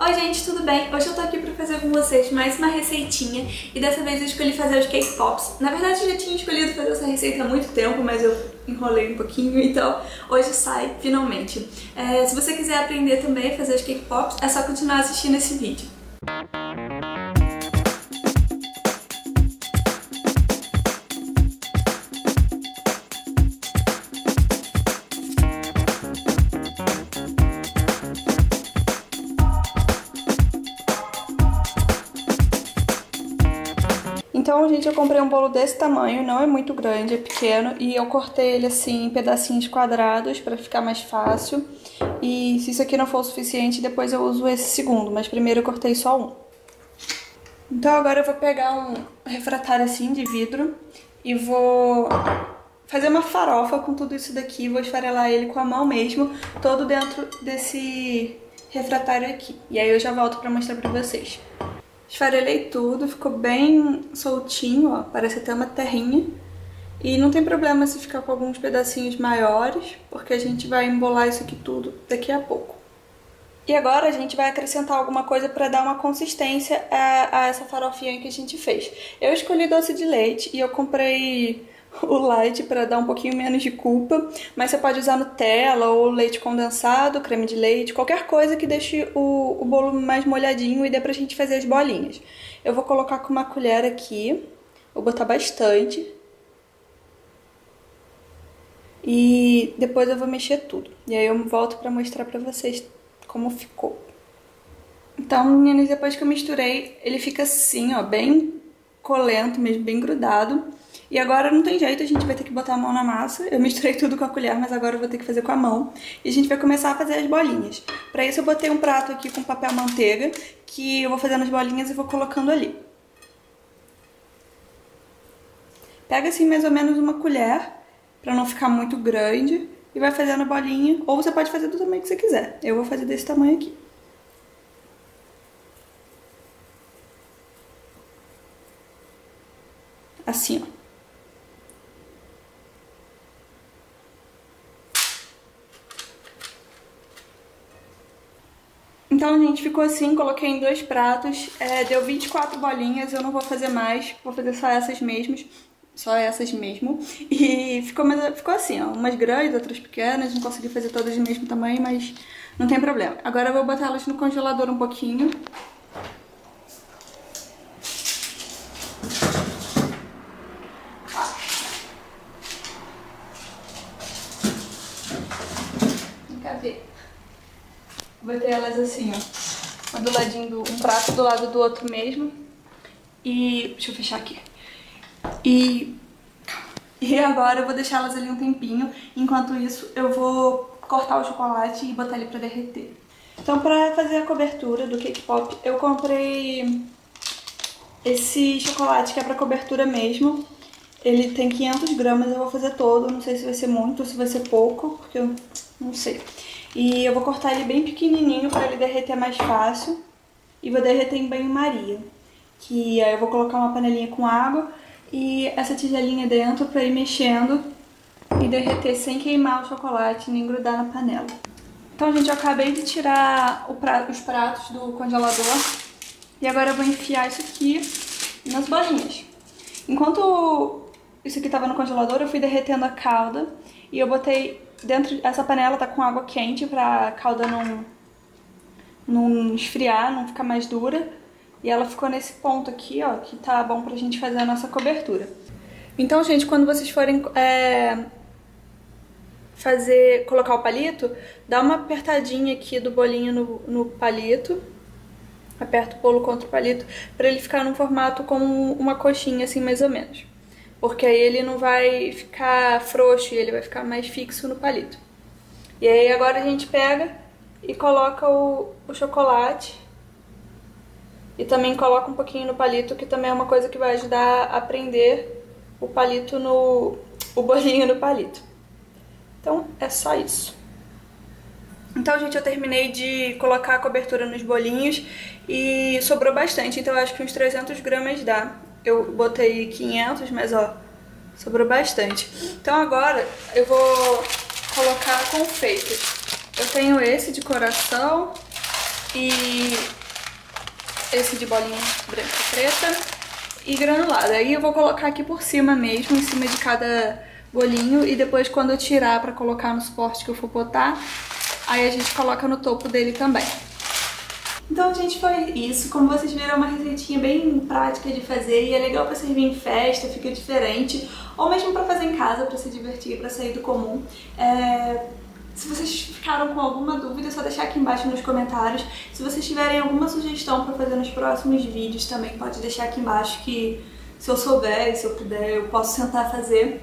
Oi gente, tudo bem? Hoje eu tô aqui pra fazer com vocês mais uma receitinha e dessa vez eu escolhi fazer os cake pops. Na verdade eu já tinha escolhido fazer essa receita há muito tempo, mas eu enrolei um pouquinho, então hoje sai finalmente. É, se você quiser aprender também a fazer os cake pops, é só continuar assistindo esse vídeo. Então, gente, eu comprei um bolo desse tamanho, não é muito grande, é pequeno, e eu cortei ele assim em pedacinhos quadrados para ficar mais fácil. E se isso aqui não for o suficiente, depois eu uso esse segundo, mas primeiro eu cortei só um. Então agora eu vou pegar um refratário assim de vidro e vou fazer uma farofa com tudo isso daqui, vou esfarelar ele com a mão mesmo, todo dentro desse refratário aqui. E aí eu já volto pra mostrar pra vocês. Esfarelei tudo, ficou bem soltinho, ó, parece até uma terrinha. E não tem problema se ficar com alguns pedacinhos maiores, porque a gente vai embolar isso aqui tudo daqui a pouco. E agora a gente vai acrescentar alguma coisa para dar uma consistência a, a, essa farofinha que a gente fez. Eu escolhi doce de leite e eu comprei o light para dar um pouquinho menos de culpa, mas você pode usar Nutella ou leite condensado, creme de leite, qualquer coisa que deixe o, o bolo mais molhadinho e dê pra gente fazer as bolinhas. Eu vou colocar com uma colher aqui, vou botar bastante. E depois eu vou mexer tudo. E aí eu volto para mostrar para vocês como ficou. Então, meninas, depois que eu misturei, ele fica assim, ó, bem colento mesmo, bem grudado. E agora não tem jeito, a gente vai ter que botar a mão na massa. Eu misturei tudo com a colher, mas agora eu vou ter que fazer com a mão. E a gente vai começar a fazer as bolinhas. Para isso eu botei um prato aqui com papel manteiga, que eu vou fazendo as bolinhas e vou colocando ali. Pega assim mais ou menos uma colher, para não ficar muito grande, e vai fazendo a bolinha. Ou você pode fazer do tamanho que você quiser. Eu vou fazer desse tamanho aqui. Assim, ó. Então, gente, ficou assim, coloquei em dois pratos, é, deu 24 bolinhas, eu não vou fazer mais, vou fazer só essas mesmas, só essas mesmo. E ficou, ficou assim, ó, umas grandes, outras pequenas, não consegui fazer todas do mesmo tamanho, mas não tem problema. Agora eu vou botar elas no congelador um pouquinho. Cadê? Botei elas assim, ó. Uma do ladinho do. Um prato do lado do outro mesmo. E. Deixa eu fechar aqui. E. E agora eu vou deixar elas ali um tempinho. Enquanto isso, eu vou cortar o chocolate e botar ele pra derreter. Então, pra fazer a cobertura do cake pop, eu comprei esse chocolate que é pra cobertura mesmo. Ele tem 500 gramas, eu vou fazer todo. Não sei se vai ser muito ou se vai ser pouco, porque eu não sei. E eu vou cortar ele bem pequenininho para ele derreter mais fácil. E vou derreter em banho-maria. Que aí eu vou colocar uma panelinha com água e essa tigelinha dentro para ir mexendo e derreter sem queimar o chocolate nem grudar na panela. Então, gente, eu acabei de tirar os pratos do congelador. E agora eu vou enfiar isso aqui nas bolinhas. Enquanto isso aqui estava no congelador, eu fui derretendo a calda e eu botei dentro essa panela tá com água quente pra calda não não esfriar, não ficar mais dura. E ela ficou nesse ponto aqui, ó, que tá bom pra gente fazer a nossa cobertura. Então, gente, quando vocês forem é, fazer, colocar o palito, dá uma apertadinha aqui do bolinho no, no palito. Aperta o bolo contra o palito pra ele ficar num formato como uma coxinha, assim, mais ou menos porque aí ele não vai ficar frouxo e ele vai ficar mais fixo no palito. E aí agora a gente pega e coloca o, o chocolate e também coloca um pouquinho no palito, que também é uma coisa que vai ajudar a prender o palito no... o bolinho no palito. Então é só isso. Então, gente, eu terminei de colocar a cobertura nos bolinhos e sobrou bastante, então eu acho que uns 300 gramas dá. Eu botei 500, mas ó, sobrou bastante. Então agora eu vou colocar confeitos. Eu tenho esse de coração, e esse de bolinha branca e preta e granulada. Aí eu vou colocar aqui por cima mesmo, em cima de cada bolinho e depois quando eu tirar pra colocar no suporte que eu for botar, aí a gente coloca no topo dele também. Então, gente, foi isso. Como vocês viram, é uma receitinha bem prática de fazer e é legal pra servir em festa, fica diferente. Ou mesmo pra fazer em casa, pra se divertir, pra sair do comum. É... Se vocês ficaram com alguma dúvida, é só deixar aqui embaixo nos comentários. Se vocês tiverem alguma sugestão pra fazer nos próximos vídeos, também pode deixar aqui embaixo que se eu souber, se eu puder, eu posso tentar fazer.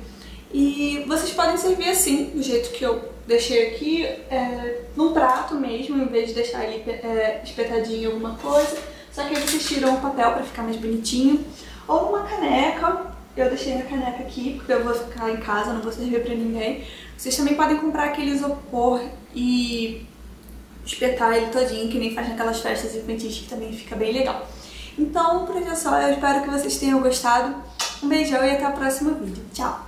E vocês podem servir assim, do jeito que eu deixei aqui, é, num prato mesmo, em vez de deixar ele é, espetadinho em alguma coisa. Só que aí vocês tiram o papel pra ficar mais bonitinho. Ou numa caneca, eu deixei na caneca aqui, porque eu vou ficar em casa, não vou servir pra ninguém. Vocês também podem comprar aquele isopor e espetar ele todinho, que nem faz naquelas festas infantis, que também fica bem legal. Então, por hoje é só. Eu espero que vocês tenham gostado. Um beijão e até o próximo vídeo. Tchau!